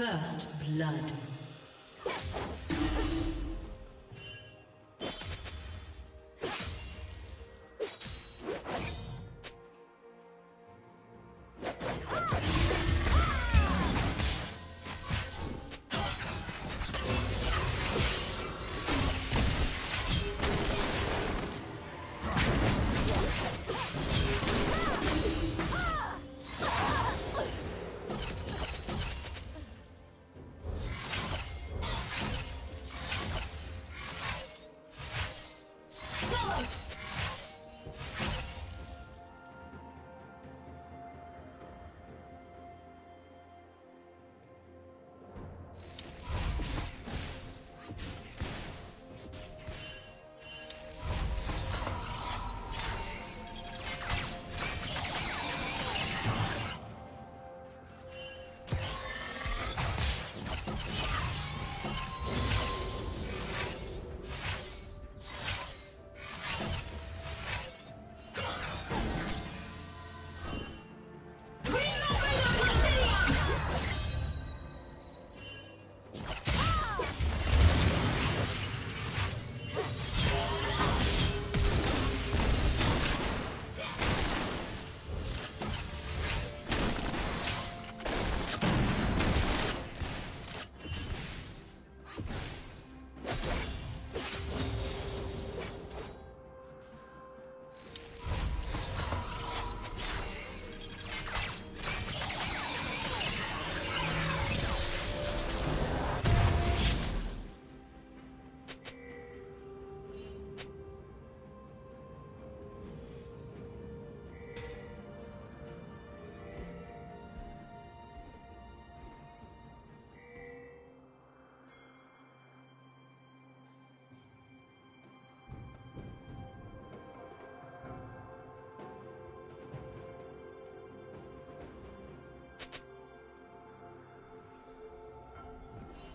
First blood.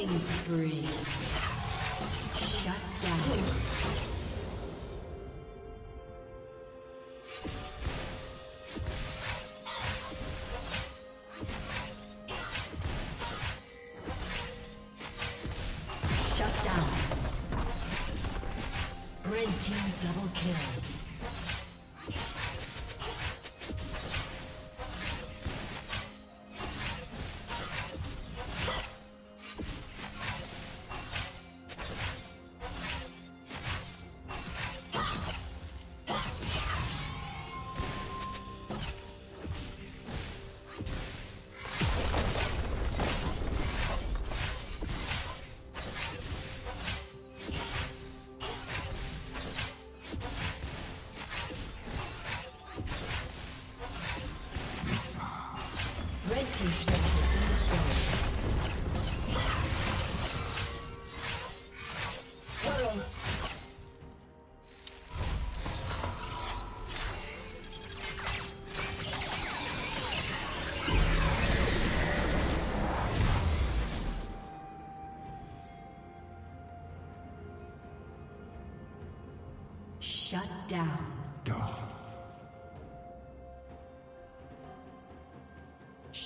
Killing spree. Shut down.